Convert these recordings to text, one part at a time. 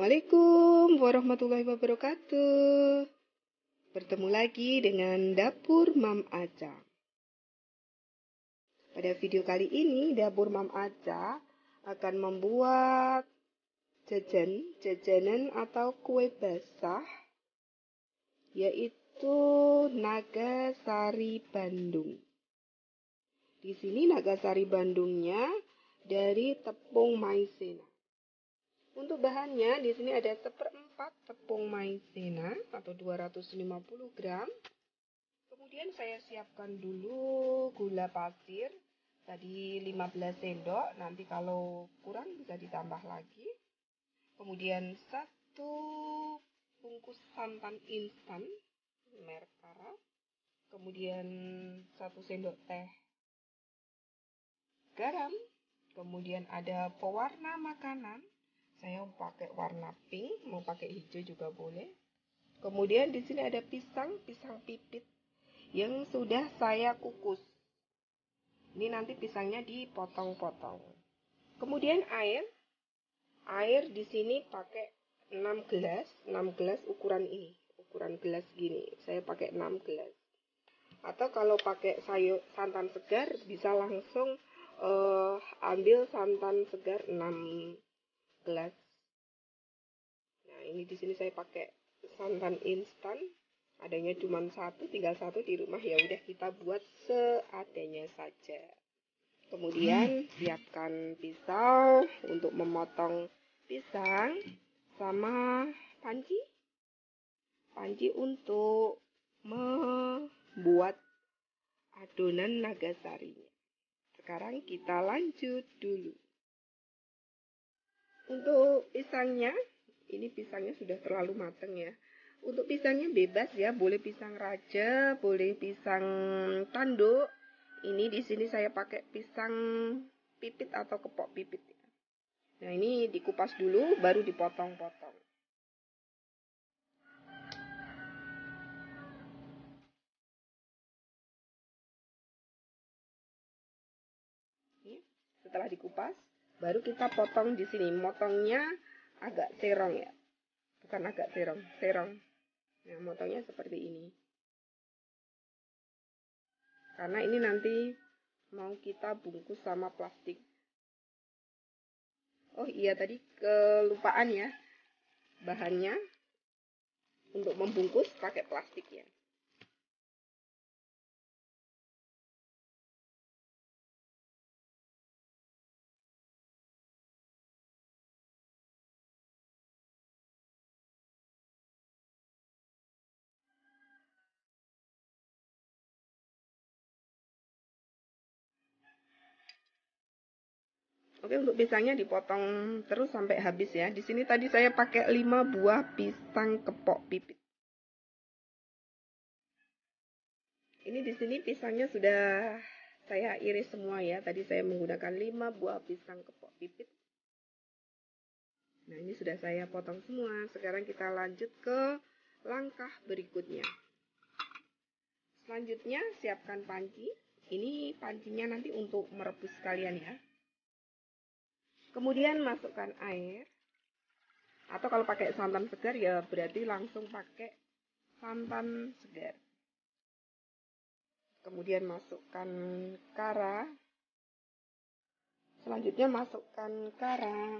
Assalamualaikum warahmatullahi wabarakatuh. Bertemu lagi dengan Dapur Mam Aca. Pada video kali ini, Dapur Mam Aca akan membuat jajan, jajanan atau kue basah, yaitu naga sari Bandung. Di sini naga sari Bandungnya dari tepung maizena. Untuk bahannya di sini ada seperempat tepung maizena atau 250 gram. Kemudian saya siapkan dulu gula pasir tadi 15 sendok. Nanti kalau kurang bisa ditambah lagi. Kemudian satu bungkus santan instan merek Kara. Kemudian satu sendok teh garam. Kemudian ada pewarna makanan saya pakai warna pink, mau pakai hijau juga boleh. Kemudian di sini ada pisang, pisang pipit yang sudah saya kukus. Ini nanti pisangnya dipotong-potong. Kemudian air. Air di sini pakai 6 gelas, 6 gelas ukuran ini, ukuran gelas gini. Saya pakai 6 gelas. Atau kalau pakai sayur santan segar bisa langsung uh, ambil santan segar 6 gelas. Nah, ini di sini saya pakai santan instan. Adanya cuma satu, tinggal satu di rumah ya udah kita buat seadanya saja. Kemudian siapkan pisau untuk memotong pisang sama panci. Panci untuk membuat adonan nagasarinya. Sekarang kita lanjut dulu. Untuk pisangnya, ini pisangnya sudah terlalu matang ya. Untuk pisangnya bebas ya, boleh pisang raja, boleh pisang tanduk. Ini di sini saya pakai pisang pipit atau kepok pipit. Nah ini dikupas dulu, baru dipotong-potong. Setelah dikupas, Baru kita potong di sini. Motongnya agak serong ya. Bukan agak serong, serong. Nah, motongnya seperti ini. Karena ini nanti mau kita bungkus sama plastik. Oh iya tadi kelupaan ya. Bahannya untuk membungkus pakai plastik ya. Oke, untuk pisangnya dipotong terus sampai habis ya. Di sini tadi saya pakai 5 buah pisang kepok pipit. Ini di sini pisangnya sudah saya iris semua ya. Tadi saya menggunakan 5 buah pisang kepok pipit. Nah, ini sudah saya potong semua. Sekarang kita lanjut ke langkah berikutnya. Selanjutnya, siapkan panci. Ini pancinya nanti untuk merebus kalian ya. Kemudian masukkan air. Atau kalau pakai santan segar ya berarti langsung pakai santan segar. Kemudian masukkan kara. Selanjutnya masukkan kara.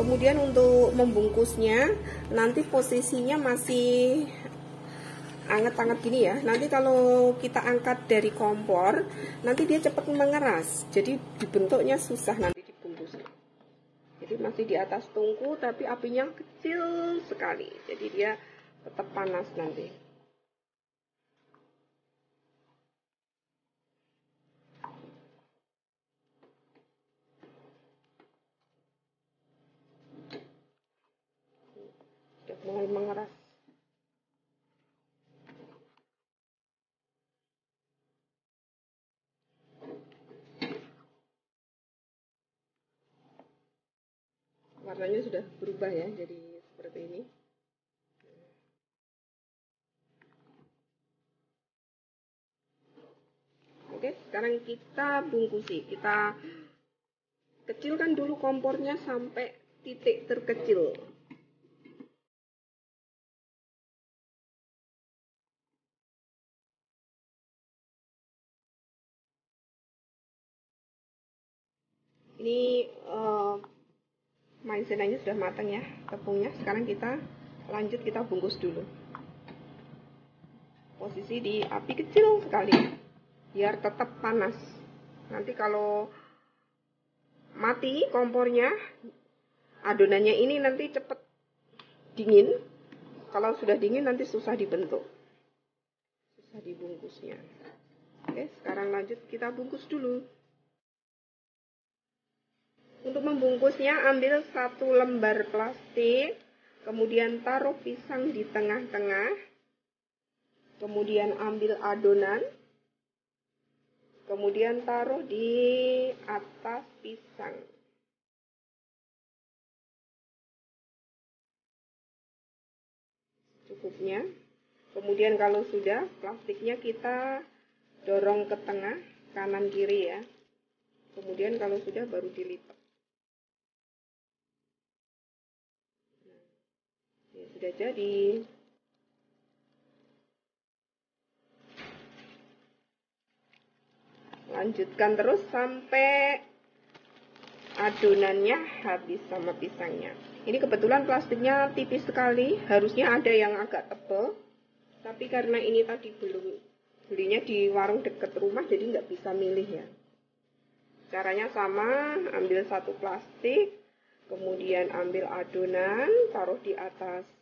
Kemudian untuk membungkusnya nanti posisinya masih anget-anget gini ya. Nanti kalau kita angkat dari kompor nanti dia cepat mengeras. Jadi dibentuknya susah nanti dibungkusnya jadi masih di atas tungku tapi apinya kecil sekali. Jadi dia tetap panas nanti mengeras. Warnanya sudah berubah ya jadi seperti ini. Oke sekarang kita bungkusi. Kita kecilkan dulu kompornya sampai titik terkecil ini uh, maizenanya sudah matang ya tepungnya. Sekarang kita lanjut kita bungkus dulu. Posisi di api kecil sekali biar tetap panas. Nanti kalau mati kompornya adonannya ini nanti cepet dingin. Kalau sudah dingin nanti susah dibentuk. Susah dibungkusnya. Oke sekarang lanjut kita bungkus dulu untuk membungkusnya ambil satu lembar plastik, kemudian taruh pisang di tengah-tengah, kemudian ambil adonan, kemudian taruh di atas pisang. Cukupnya. Kemudian kalau sudah, plastiknya kita dorong ke tengah, kanan kiri ya. Kemudian kalau sudah baru dilipat. Sudah jadi. Lanjutkan terus sampai adonannya habis sama pisangnya. Ini kebetulan plastiknya tipis sekali. Harusnya ada yang agak tebal tapi karena ini tadi belum belinya di warung dekat rumah jadi nggak bisa milih ya. Caranya sama ambil satu plastik kemudian ambil adonan taruh di atas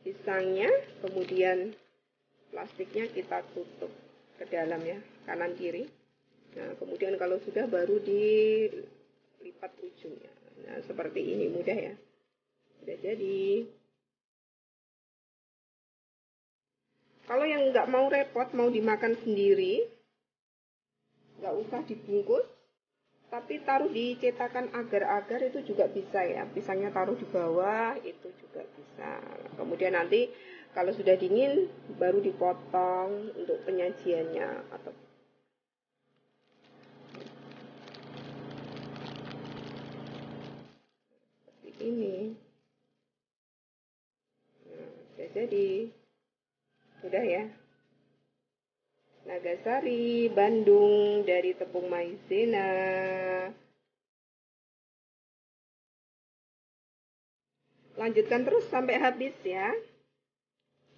pisangnya kemudian plastiknya kita tutup ke dalam ya kanan kiri. Nah kemudian kalau sudah baru dilipat ujungnya. Nah seperti ini mudah ya. Sudah jadi. Kalau yang nggak mau repot mau dimakan sendiri nggak usah dibungkus tapi taruh di cetakan agar-agar itu juga bisa ya. Pisangnya taruh di bawah itu juga bisa. Kemudian nanti kalau sudah dingin baru dipotong untuk penyajiannya atau seperti ini. Nah, sudah jadi sudah ya Nagasari, Bandung dari tepung maizena. Lanjutkan terus sampai habis ya.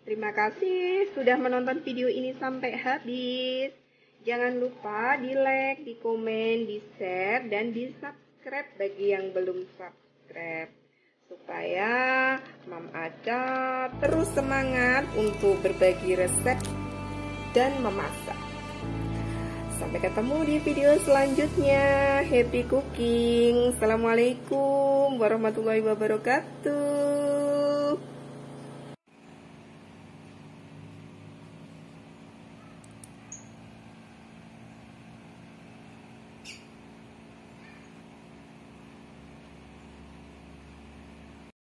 Terima kasih sudah menonton video ini sampai habis. Jangan lupa di like, di komen, di share, dan di subscribe bagi yang belum subscribe. Supaya Mam Aca terus semangat untuk berbagi resep dan memasak. Sampai ketemu di video selanjutnya. Happy cooking. Assalamualaikum warahmatullahi wabarakatuh.